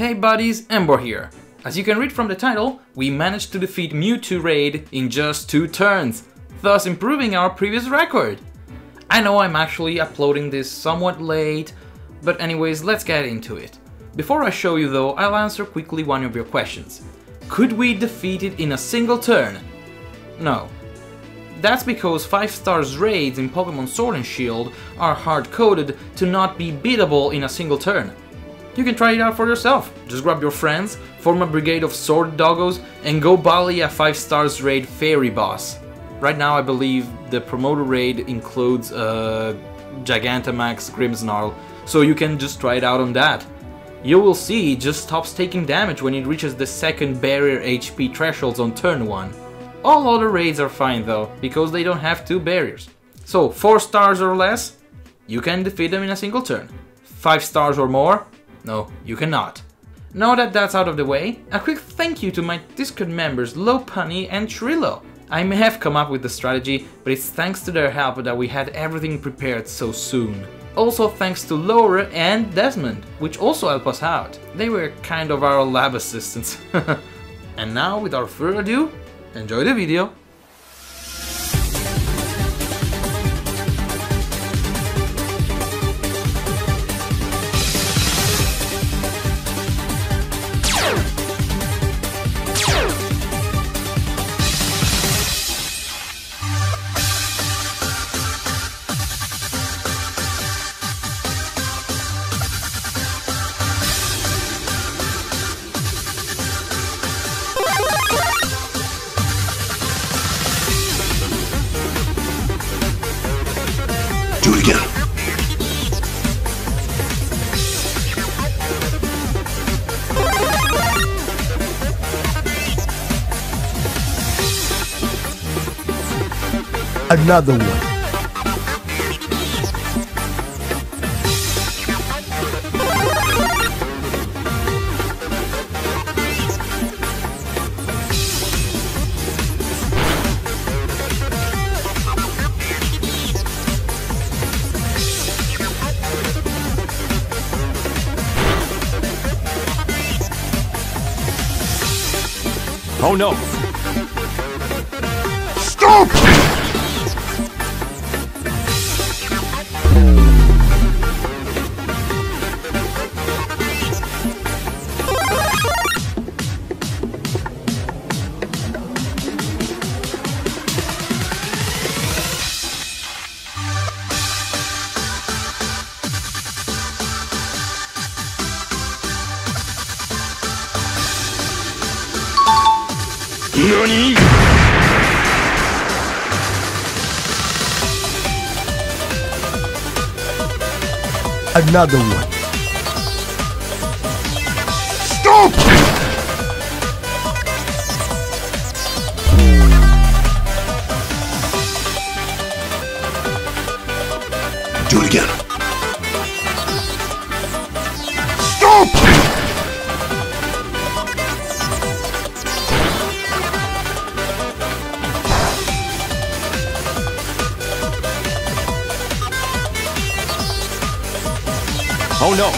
Hey buddies, Emboar here. As you can read from the title, we managed to defeat Mewtwo Raid in just two turns, thus improving our previous record. I know I'm actually uploading this somewhat late, but anyways, let's get into it. Before I show you though, I'll answer quickly one of your questions. Could we defeat it in a single turn? No. That's because 5 stars raids in Pokemon Sword and Shield are hard-coded to not be beatable in a single turn. You can try it out for yourself. Just grab your friends, form a brigade of sword doggos, and go volley a 5 stars raid fairy boss. Right now I believe the promoter raid includes uh, Gigantamax Grimmsnarl, so you can just try it out on that. You will see it just stops taking damage when it reaches the second barrier HP thresholds on turn 1. All other raids are fine though, because they don't have two barriers. So 4 stars or less, you can defeat them in a single turn. 5 stars or more, no, you cannot. Now that that's out of the way, a quick thank you to my Discord members Lopunny and Trillo. I may have come up with the strategy, but it's thanks to their help that we had everything prepared so soon. Also thanks to Laura and Desmond, which also helped us out. They were kind of our lab assistants. and now, without further ado, enjoy the video. Do it again. Another one. Oh no. Stop! Another one. Stop! Do it again. Oh no!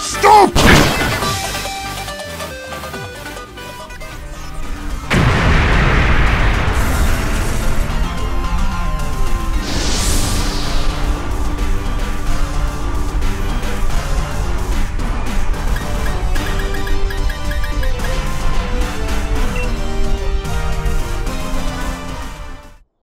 Stop!